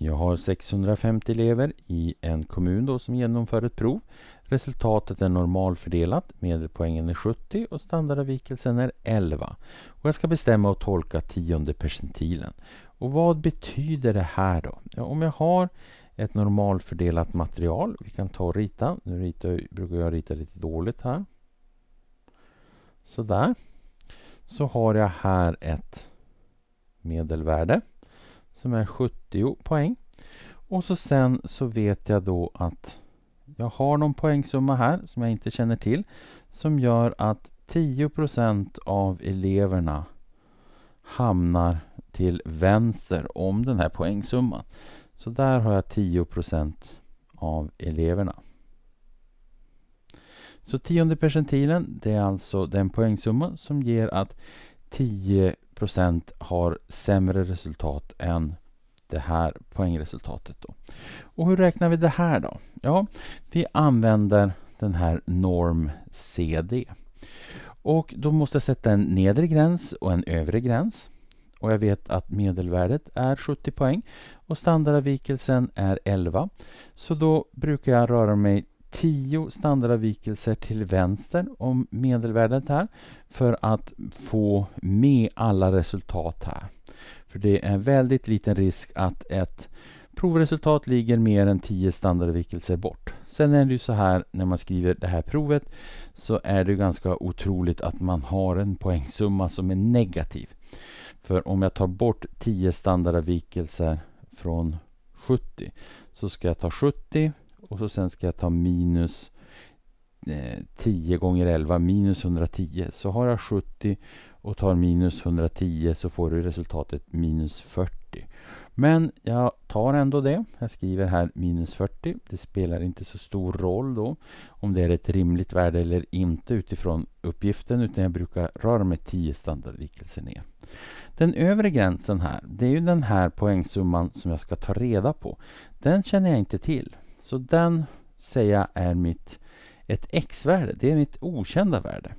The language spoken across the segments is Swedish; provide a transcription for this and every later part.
Jag har 650 elever i en kommun då som genomför ett prov. Resultatet är normalfördelat, medelpoängen är 70 och standardavvikelsen är 11. Och jag ska bestämma och tolka tionde percentilen. Och vad betyder det här då? Ja, om jag har ett normalfördelat material, vi kan ta och rita. Nu ritar, brukar jag rita lite dåligt här. Sådär. Så har jag här ett medelvärde som är 70 poäng. Och så sen så vet jag då att jag har någon poängsumma här som jag inte känner till som gör att 10% av eleverna hamnar till vänster om den här poängsumman. Så där har jag 10% av eleverna. Så tionde percentilen det är alltså den poängsumma som ger att 10 har sämre resultat än det här poängresultatet. Då. Och hur räknar vi det här då? Ja, vi använder den här norm CD. Och då måste jag sätta en nedre gräns och en övre gräns. Och jag vet att medelvärdet är 70 poäng och standardavvikelsen är 11. Så då brukar jag röra mig 10 standardavvikelser till vänster om medelvärdet här för att få med alla resultat här. För det är väldigt liten risk att ett provresultat ligger mer än 10 standardavvikelser bort. Sen är det ju så här när man skriver det här provet så är det ganska otroligt att man har en poängsumma som är negativ. För om jag tar bort 10 standardavvikelser från 70 så ska jag ta 70 och så sen ska jag ta minus eh, 10 gånger 11 minus 110. Så har jag 70 och tar minus 110 så får du resultatet minus 40. Men jag tar ändå det. Jag skriver här minus 40. Det spelar inte så stor roll då om det är ett rimligt värde eller inte utifrån uppgiften utan jag brukar röra mig 10 standardvikelser ner. Den övre gränsen här, det är ju den här poängsumman som jag ska ta reda på. Den känner jag inte till. Så den säger jag är mitt ett x-värde. Det är mitt okända värde.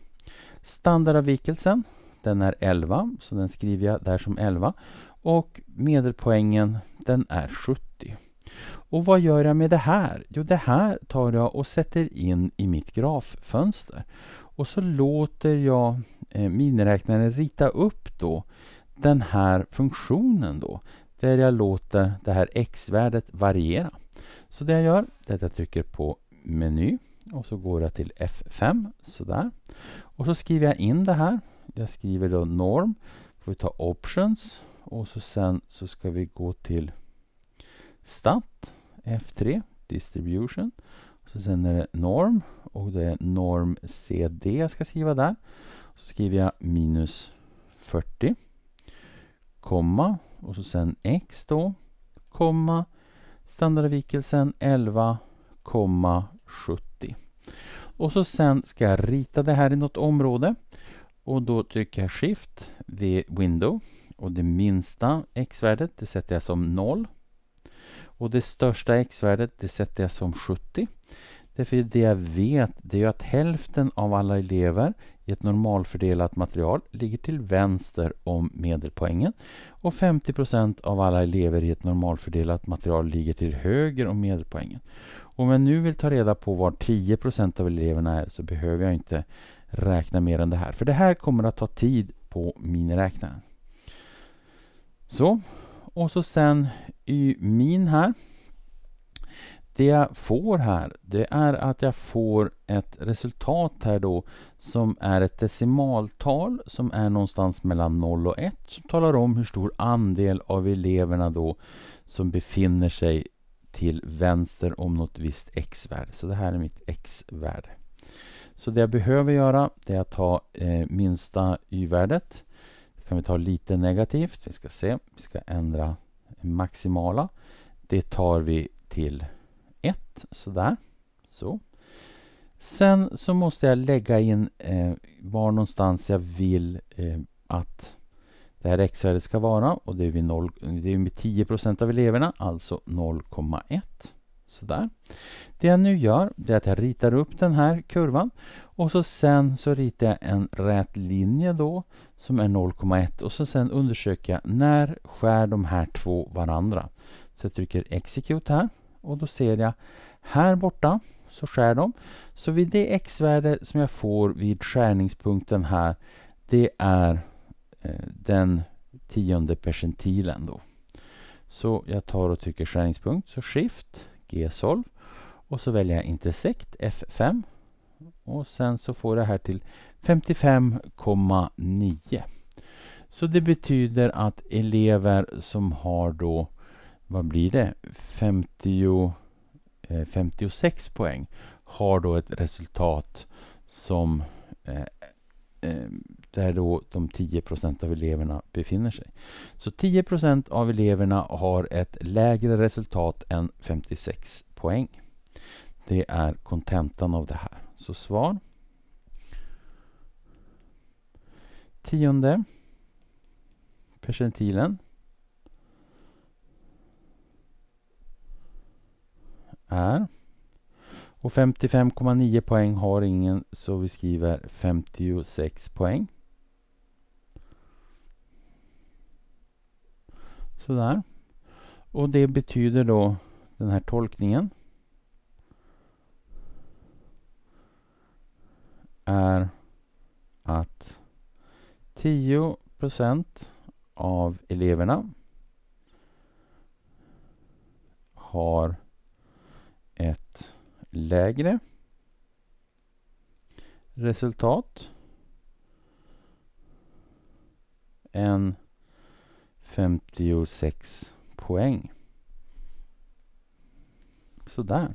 Standardavvikelsen den är 11, så den skriver jag där som 11. Och medelpoängen den är 70. Och vad gör jag med det här? Jo, det här tar jag och sätter in i mitt graffönster. Och så låter jag eh, miniräknaren rita upp då den här funktionen då. Där jag låter det här x-värdet variera. Så det jag gör är att jag trycker på meny och så går jag till F5 sådär. Och så skriver jag in det här. Jag skriver då norm. Får vi ta options och så sen så ska vi gå till stat F3 distribution. Så sen är det norm och det är norm CD jag ska skriva där. Så skriver jag minus 40 komma och så sen x då komma standardavvikelsen 11,70. Och så sen ska jag rita det här i något område. Och då trycker jag Shift vid Window. Och det minsta x-värdet det sätter jag som 0. Och det största x-värdet det sätter jag som 70. Därför det jag vet det är att hälften av alla elever i ett normalfördelat material ligger till vänster om medelpoängen och 50 procent av alla elever i ett normalfördelat material ligger till höger om medelpoängen. Om jag nu vill ta reda på var 10 procent av eleverna är så behöver jag inte räkna mer än det här. För det här kommer att ta tid på miniräknaren. Så, och så sen y min här jag får här det är att jag får ett resultat här då som är ett decimaltal som är någonstans mellan 0 och 1 som talar om hur stor andel av eleverna då som befinner sig till vänster om något visst x-värde. Så det här är mitt x-värde. Så det jag behöver göra det är att ta eh, minsta y-värdet. Det kan vi ta lite negativt. Vi ska se. Vi ska ändra maximala. Det tar vi till 1. Sådär. Så. Sen så måste jag lägga in eh, var någonstans jag vill eh, att det här x-värdet ska vara och det är, vid 0, det är med 10% av eleverna, alltså 0,1. Sådär. Det jag nu gör det är att jag ritar upp den här kurvan och så sen så ritar jag en rät linje då som är 0,1 och så sen undersöker jag när skär de här två varandra. Så jag trycker execute här och då ser jag här borta så skär de. Så vid det x-värde som jag får vid skärningspunkten här det är eh, den tionde percentilen då. Så jag tar och trycker skärningspunkt så shift G-solv och så väljer jag intersekt F5 och sen så får jag här till 55,9. Så det betyder att elever som har då, vad blir det, 50, eh, 56 poäng har då ett resultat som eh, eh, där då de 10 procent av eleverna befinner sig. Så 10 procent av eleverna har ett lägre resultat än 56 poäng. Det är kontentan av det här. Så svar. Tionde percentilen är och 55,9 poäng har ingen så vi skriver 56 poäng. Sådär. Och det betyder då den här tolkningen är att 10 procent av eleverna har ett lägre resultat än 56 poäng. Sådär.